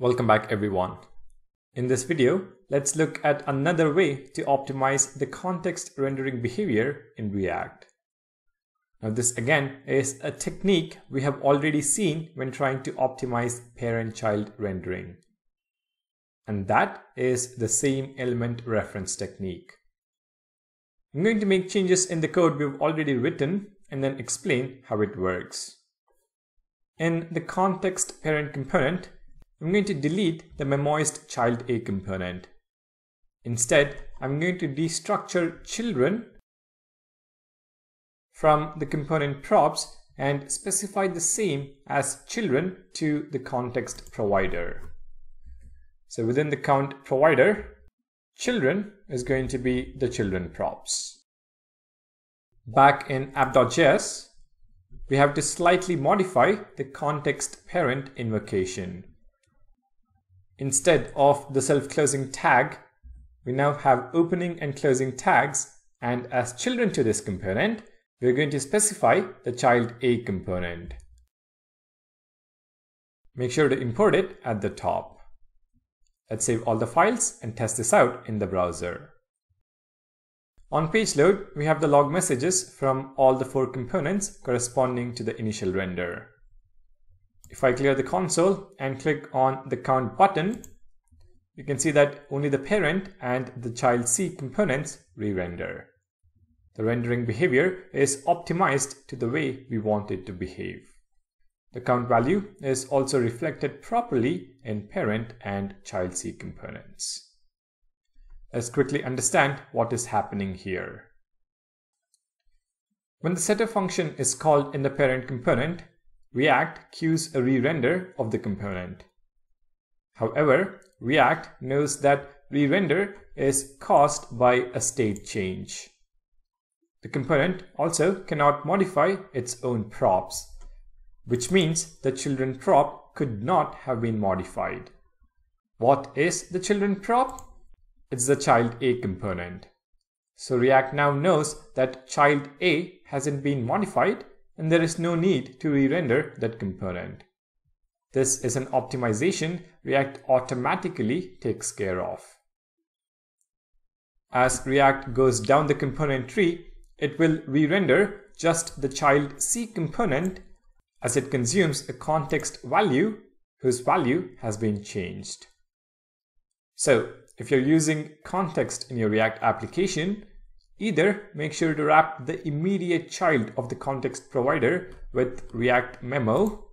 Welcome back everyone. In this video, let's look at another way to optimize the context rendering behavior in React. Now this again is a technique we have already seen when trying to optimize parent-child rendering. And that is the same element reference technique. I'm going to make changes in the code we've already written and then explain how it works. In the context parent component, I'm going to delete the memoized child A component. Instead, I'm going to destructure children from the component props and specify the same as children to the context provider. So within the count provider, children is going to be the children props. Back in app.js, we have to slightly modify the context parent invocation. Instead of the self-closing tag, we now have opening and closing tags and as children to this component, we're going to specify the child A component. Make sure to import it at the top. Let's save all the files and test this out in the browser. On page load, we have the log messages from all the four components corresponding to the initial render. If I clear the console and click on the count button, you can see that only the parent and the child C components re-render. The rendering behavior is optimized to the way we want it to behave. The count value is also reflected properly in parent and child C components. Let's quickly understand what is happening here. When the setter function is called in the parent component, React queues a re-render of the component. However, React knows that re-render is caused by a state change. The component also cannot modify its own props, which means the children prop could not have been modified. What is the children prop? It's the child A component. So React now knows that child A hasn't been modified and there is no need to re-render that component. This is an optimization React automatically takes care of. As React goes down the component tree, it will re-render just the child C component as it consumes a context value whose value has been changed. So if you're using context in your React application, Either make sure to wrap the immediate child of the context provider with React Memo,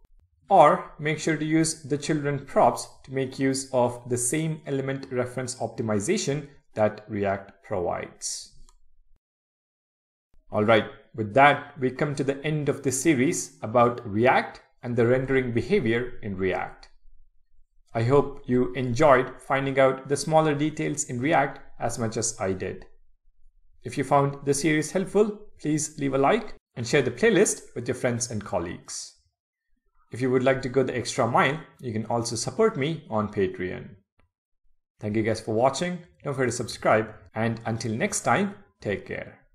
or make sure to use the children props to make use of the same element reference optimization that React provides. Alright, with that, we come to the end of this series about React and the rendering behavior in React. I hope you enjoyed finding out the smaller details in React as much as I did. If you found this series helpful, please leave a like and share the playlist with your friends and colleagues. If you would like to go the extra mile, you can also support me on Patreon. Thank you guys for watching. Don't forget to subscribe and until next time, take care.